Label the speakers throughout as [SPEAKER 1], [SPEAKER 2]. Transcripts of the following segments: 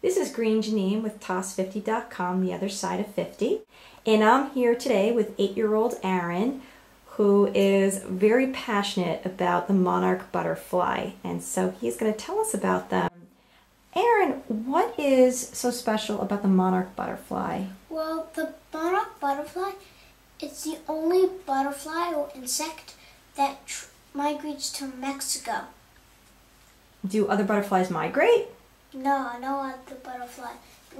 [SPEAKER 1] This is Green Jenine with Tos50.com, the other side of 50. And I'm here today with eight-year-old Aaron, who is very passionate about the monarch butterfly. And so he's going to tell us about them. Aaron, what is so special about the monarch butterfly?
[SPEAKER 2] Well, the monarch butterfly, it's the only butterfly or insect that migrates to Mexico.
[SPEAKER 1] Do other butterflies migrate?
[SPEAKER 2] No, no the butterfly.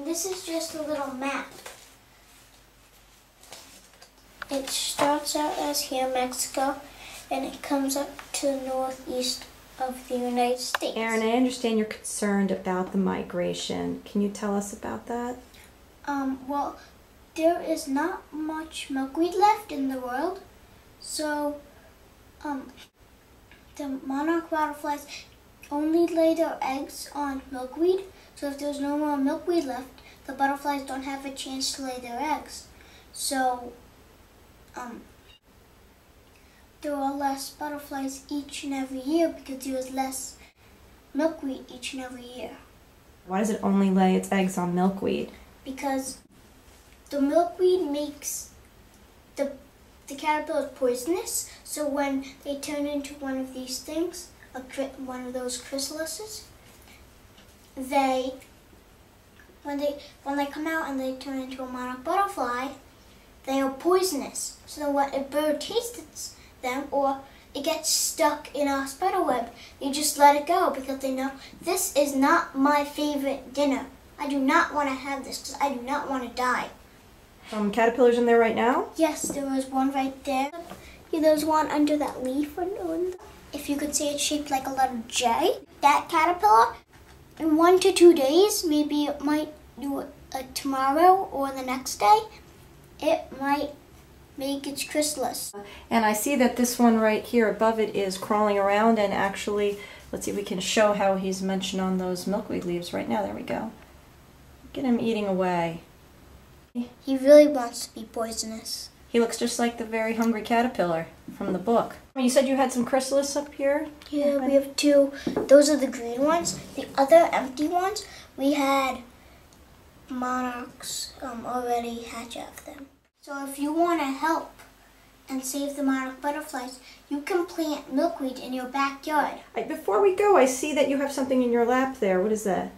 [SPEAKER 2] This is just a little map. It starts out as here, in Mexico, and it comes up to the northeast of the United States.
[SPEAKER 1] Aaron, I understand you're concerned about the migration. Can you tell us about that?
[SPEAKER 2] Um, well, there is not much milkweed left in the world, so um, the monarch butterflies only lay their eggs on milkweed. So if there's no more milkweed left, the butterflies don't have a chance to lay their eggs. So um, there are less butterflies each and every year because there is less milkweed each and every year.
[SPEAKER 1] Why does it only lay its eggs on milkweed?
[SPEAKER 2] Because the milkweed makes the the caterpillar poisonous. So when they turn into one of these things, a, one of those chrysalises, they when they when they come out and they turn into a monarch butterfly, they are poisonous. So when a bird tastes them or it gets stuck in a spider web, you just let it go because they know this is not my favorite dinner. I do not want to have this because I do not want to die.
[SPEAKER 1] Um, caterpillars in there right now?
[SPEAKER 2] Yes, there was one right there. Yeah, there's one under that leaf. If you could see it's shaped like a letter J. That caterpillar, in one to two days, maybe it might do it tomorrow or the next day, it might make its chrysalis.
[SPEAKER 1] And I see that this one right here above it is crawling around and actually, let's see if we can show how he's mentioned on those milkweed leaves right now. There we go. Get him eating away.
[SPEAKER 2] He really wants to be poisonous.
[SPEAKER 1] He looks just like the very hungry caterpillar from the book. You said you had some chrysalis up here?
[SPEAKER 2] Yeah, we have two. Those are the green ones. The other empty ones, we had monarchs um, already hatch out of them. So if you want to help and save the monarch butterflies, you can plant milkweed in your backyard.
[SPEAKER 1] Before we go, I see that you have something in your lap there. What is that?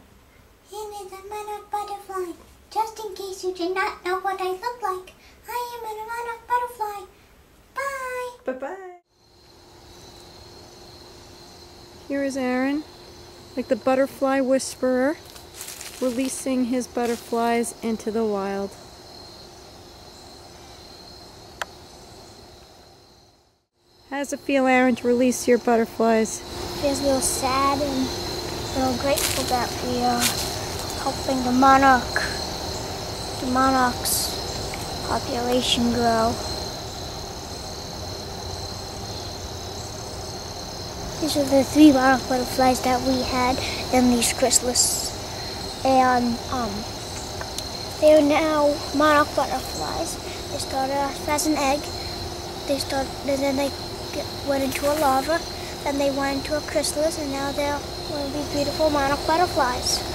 [SPEAKER 2] It is a monarch butterfly. Just in case you did not know what I look like, I am a monarch butterfly. Bye.
[SPEAKER 1] Bye-bye. Here is Aaron, like the butterfly whisperer, releasing his butterflies into the wild. How does it feel, Aaron, to release your butterflies?
[SPEAKER 2] It feels a little sad and a little grateful that we are helping the monarch, the monarch's population grow. These are the three monarch butterflies that we had in these chrysalis. And um, they are now monarch butterflies. They started off as an egg. They start, and then they get, went into a larva. Then they went into a chrysalis, and now they're one beautiful monarch butterflies.